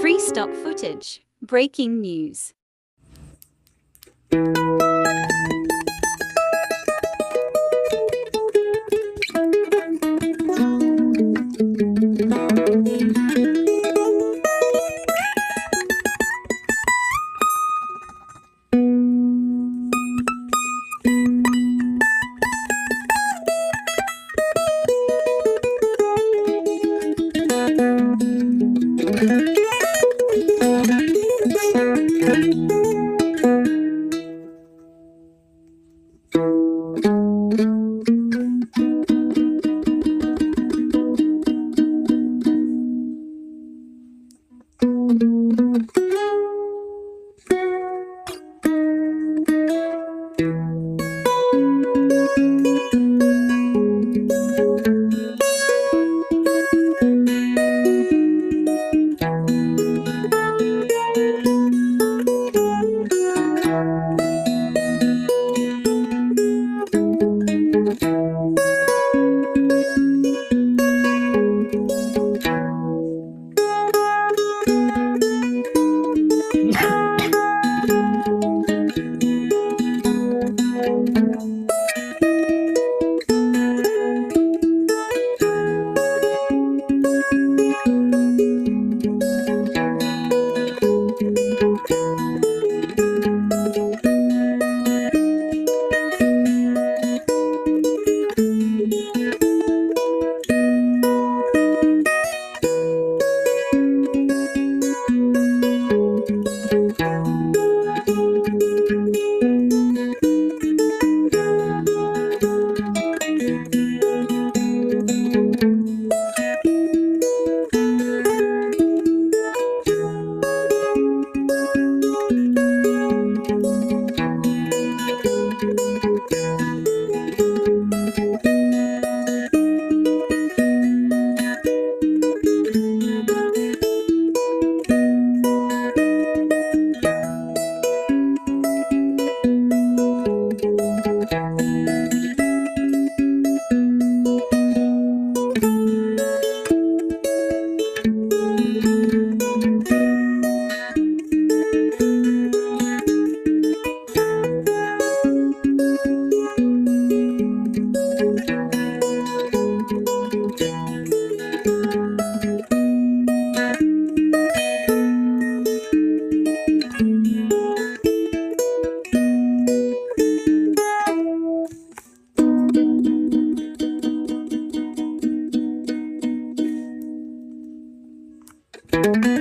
Free stock footage. Breaking news. episode. Thank